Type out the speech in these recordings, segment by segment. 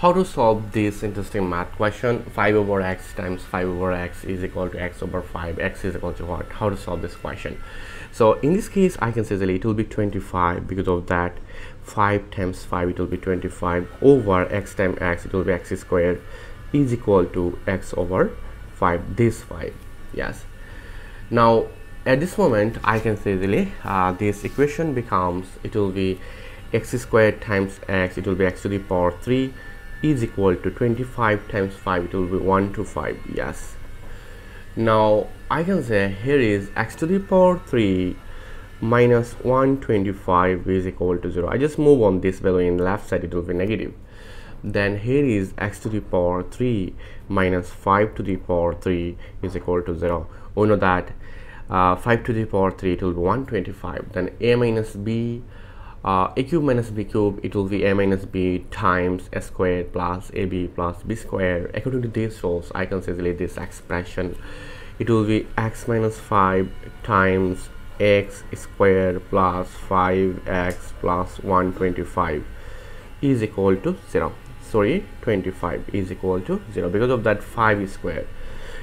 how to solve this interesting math question? 5 over x times 5 over x is equal to x over 5 x is equal to what? How to solve this question. So in this case i can say that it will be 25 because of that. 5 times 5 it will be 25 over x times x it will be x squared is equal to x over 5 this 5 yes. Now at this moment I can say really uh, this equation becomes it will be x squared times x it will be x to the power 3 is equal to 25 times 5 it will be 1 to 5 yes. Now I can say here is x to the power 3 minus 125 is equal to 0 I just move on this value in left side it will be negative. Then here is x to the power 3 minus 5 to the power 3 is equal to 0 we know that uh, 5 to the power 3 it will be 125 then a minus b uh, a cube minus b cube it will be a minus b times a squared plus ab plus b squared. According to these rules i can say this expression it will be x minus 5 times x squared plus 5x plus 125 is equal to 0 sorry 25 is equal to 0 because of that 5 is squared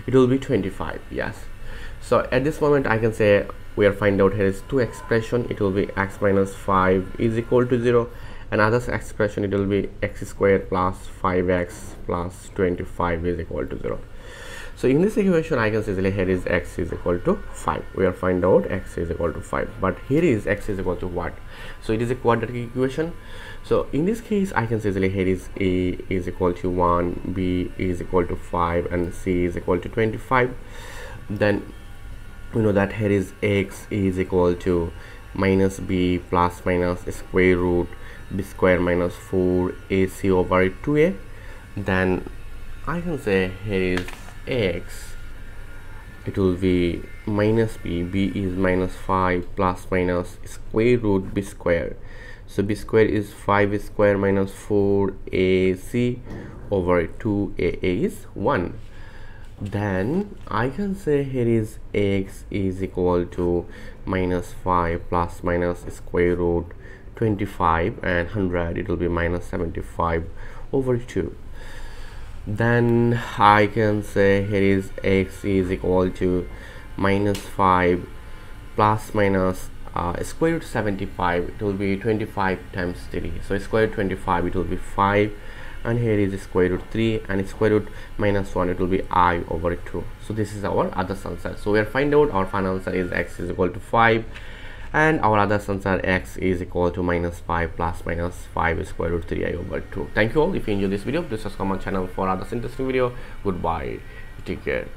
it will be 25 yes so at this moment i can say we are find out here is two expression it will be x minus 5 is equal to 0 and other expression it will be x squared plus 5x plus 25 is equal to 0 so in this equation i can say here is x is equal to 5 we are find out x is equal to 5 but here is x is equal to what? So it is a quadratic equation. So in this case i can say here is a is equal to 1 b is equal to 5 and c is equal to 25 then we know that here is x is equal to minus b plus minus square root b square minus 4 ac over 2a then I can say here is x. It will be minus b. B is minus 5 plus minus square root b square. So b square is 5 square minus 4 ac over 2a is 1 then I can say here is x is equal to minus 5 plus minus square root 25 and 100 it will be minus 75 over 2 then I can say here is x is equal to minus 5 plus minus uh, square root 75 it will be 25 times 3 so square root 25 it will be 5 and here is square root 3 and square root minus 1 it will be i over 2 so this is our other answer so we are find out our final answer is x is equal to 5 and our other answer x is equal to minus 5 plus minus 5 square root 3i over 2 thank you all. If you enjoyed this video please subscribe my channel for other interesting video. Goodbye. Take care